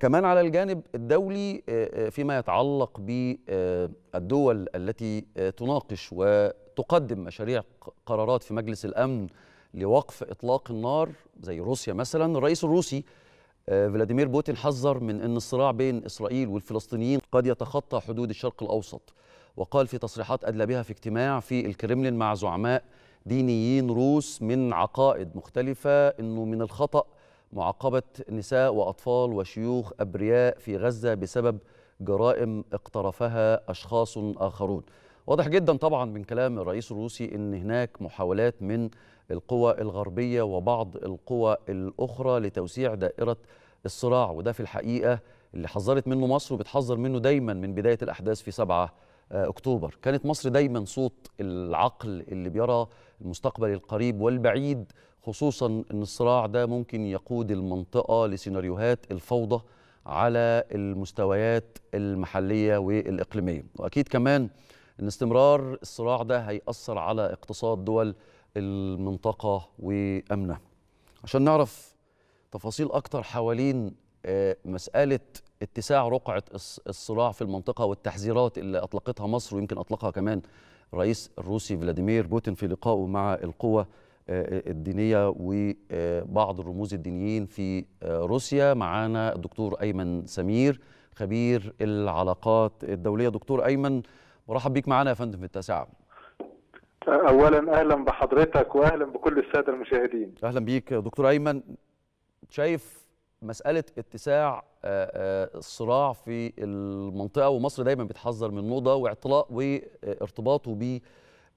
كمان على الجانب الدولي فيما يتعلق بالدول التي تناقش وتقدم مشاريع قرارات في مجلس الأمن لوقف إطلاق النار زي روسيا مثلا الرئيس الروسي فلاديمير بوتين حذر من إن الصراع بين إسرائيل والفلسطينيين قد يتخطى حدود الشرق الأوسط وقال في تصريحات أدلى بها في اجتماع في الكرملين مع زعماء دينيين روس من عقائد مختلفة إنه من الخطأ معاقبة نساء وأطفال وشيوخ أبرياء في غزة بسبب جرائم اقترفها أشخاص آخرون. واضح جدا طبعا من كلام الرئيس الروسي أن هناك محاولات من القوى الغربية وبعض القوى الأخرى لتوسيع دائرة الصراع وده في الحقيقة اللي حذرت منه مصر وبتحذر منه دايما من بداية الأحداث في 7 أكتوبر. كانت مصر دايما صوت العقل اللي بيرى المستقبل القريب والبعيد خصوصا إن الصراع ده ممكن يقود المنطقة لسيناريوهات الفوضى على المستويات المحلية والإقليمية. وأكيد كمان إن استمرار الصراع ده هيأثر على اقتصاد دول المنطقة وأمنها. عشان نعرف تفاصيل أكتر حوالين مسألة اتساع رقعة الصراع في المنطقة والتحذيرات اللي أطلقتها مصر ويمكن أطلقها كمان الرئيس الروسي فلاديمير بوتين في لقائه مع القوى الدينية وبعض الرموز الدينيين في روسيا. معانا الدكتور أيمن سمير خبير العلاقات الدولية. دكتور أيمن مرحب بيك معانا يا فندم في التاسعة اولا أهلا بحضرتك واهلا بكل السادة المشاهدين. أهلا بيك. دكتور أيمن شايف مسألة اتساع الصراع في المنطقة ومصر دايما بتحذر من نوضه واعطلاء وارتباطه ب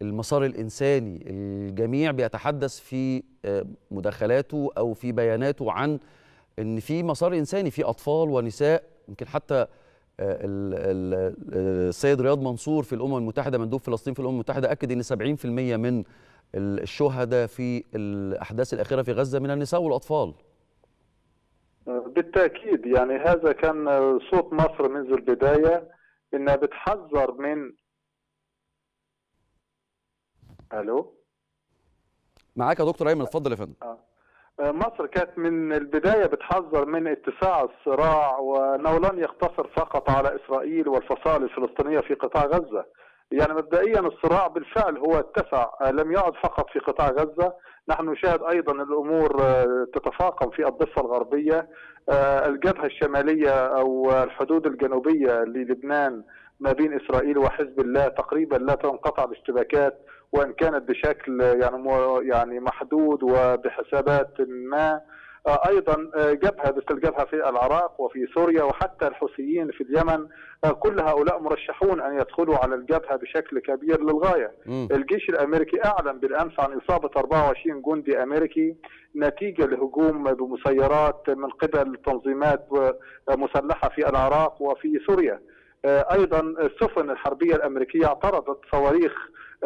المسار الإنساني الجميع بيتحدث في مداخلاته أو في بياناته عن أن في مسار إنساني في أطفال ونساء يمكن حتى السيد رياض منصور في الأمم المتحدة مندوب فلسطين في الأمم المتحدة أكد أن 70% من الشهداء في الأحداث الأخيرة في غزة من النساء والأطفال. بالتأكيد يعني هذا كان صوت مصر منذ البداية إنها بتحذر من ألو؟ معاك يا دكتور أيمن اتفضل يا فندم. آه. مصر كانت من البداية بتحذر من اتساع الصراع وأنه لن يقتصر فقط على إسرائيل والفصائل الفلسطينية في قطاع غزة. يعني مبدئيا الصراع بالفعل هو اتسع لم يعد فقط في قطاع غزة. نحن نشاهد أيضا الأمور تتفاقم في الضفة الغربية الجبهة الشمالية أو الحدود الجنوبية للبنان ما بين إسرائيل وحزب الله تقريبا لا تنقطع الاشتباكات وإن كانت بشكل يعني يعني محدود وبحسابات ما أيضا جبهة مثل الجبهه في العراق وفي سوريا وحتى الحوثيين في اليمن كل هؤلاء مرشحون أن يدخلوا على الجبهة بشكل كبير للغاية. م. الجيش الأمريكي أعلن بالأمس عن إصابة 24 جندي أمريكي نتيجة لهجوم بمسيرات من قبل تنظيمات مسلحة في العراق وفي سوريا. أيضا السفن الحربية الأمريكية اعترضت صواريخ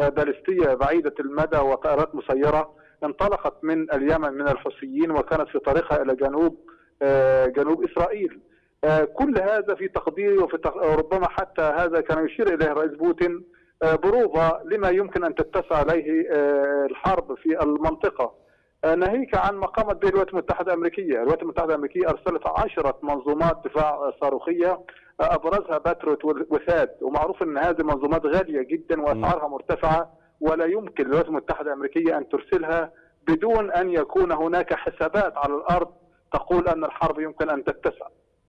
باليستية بعيدة المدى وطائرات مسيرة انطلقت من اليمن من الحوثيين وكانت في طريقها إلى جنوب جنوب إسرائيل. كل هذا في تقديري وفي ربما حتى هذا كان يشير إليه الرئيس بوتين بروفا لما يمكن أن تتسع عليه الحرب في المنطقة. ناهيك عن ما قامت به الولايات المتحدة الأمريكية، الولايات المتحدة الأمريكية أرسلت عشرة منظومات دفاع صاروخية أبرزها باتروت وثاد. ومعروف إن هذه منظومات غالية جدا وأسعارها مرتفعة ولا يمكن للولايات المتحدة الأمريكية أن ترسلها بدون أن يكون هناك حسابات على الأرض تقول أن الحرب يمكن أن تتسع.